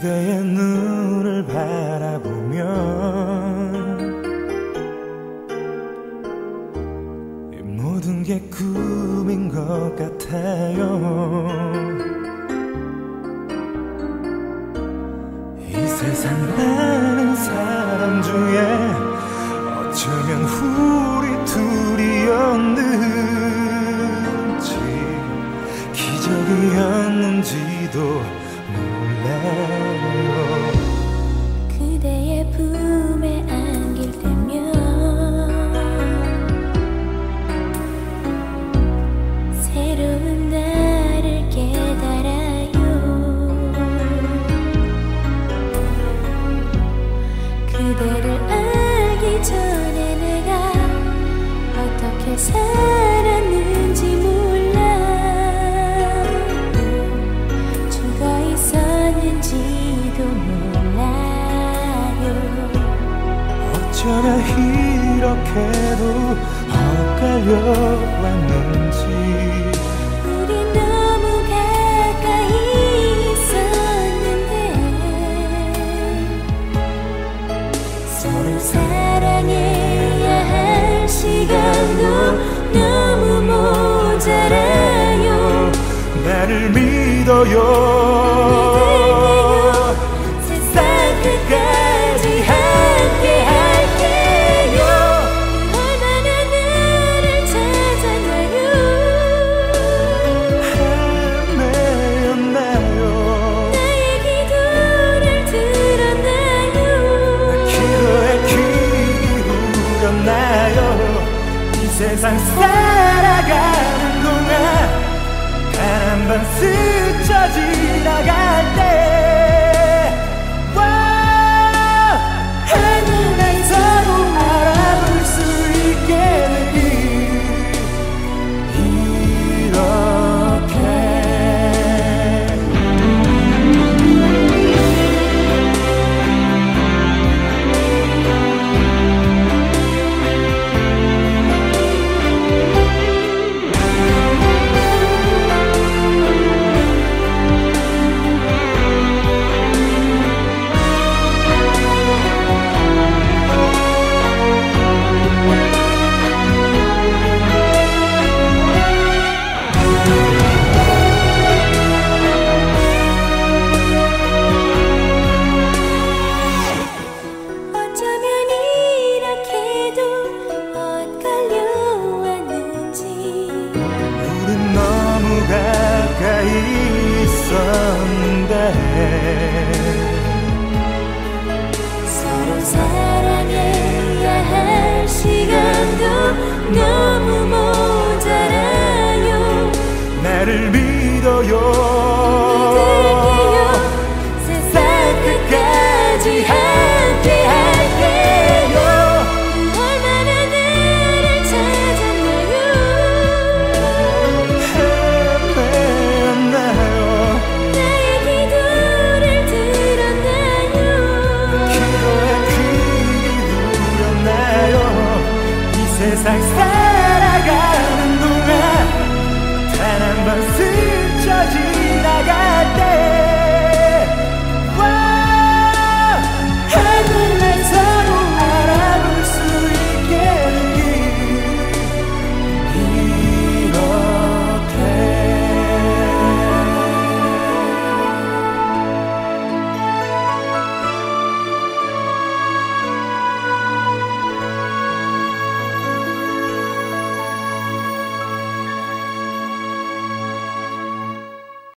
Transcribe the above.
그대의 눈을 바라보면 이 모든 게 꿈인 것 같아요. 이 세상 많은 사람 중에 어쩌면 후 새로운 나를 깨달아요. 그대를 알기 전에 내가 어떻게 살 어쩌면 이렇게도 엇갈려 왔는지. 우리 너무 가까이 있었는데 서로 사랑해야 할 시간도 너무 모자라요. 나를 믿어요 이세 있었는데. 서로 사랑해야 할 시간도 너무 모자라요. 나를 믿어요 기도에